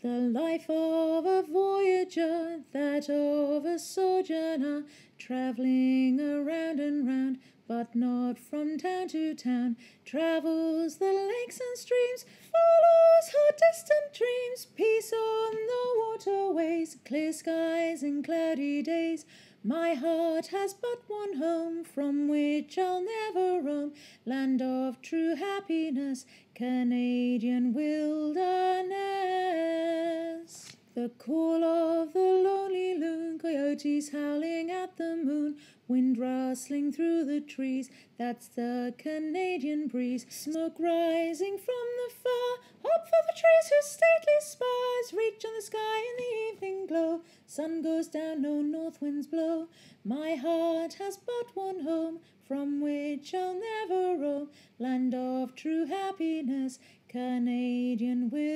The life of a voyageur, that of a sojourner, travelling around and round, but not from town to town, travels the lakes and streams, follows her distant dreams, peace on the waterways, clear skies and cloudy days. My heart has but one home from which I'll never roam, land of true happiness, Canadian wilderness. The call of the lonely loon, coyotes howling at the moon, wind rustling through the trees, that's the Canadian breeze. Smoke rising from the far, up for the trees whose stately spires reach on the sky in the evening glow. Sun goes down, no north winds blow. My heart has but one home, from which I'll never roam. Land of true happiness, Canadian wilderness.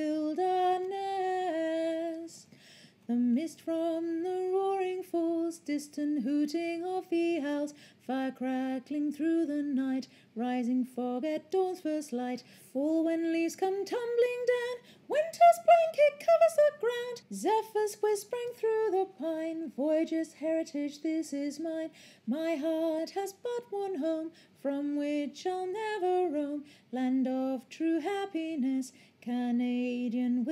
From the roaring falls, distant hooting of the owls, fire crackling through the night, rising fog at dawn's first light, fall when leaves come tumbling down, winter's blanket covers the ground, zephyrs whispering through the pine, voyageur's heritage, this is mine. My heart has but one home, from which I'll never roam, land of true happiness, Canadian.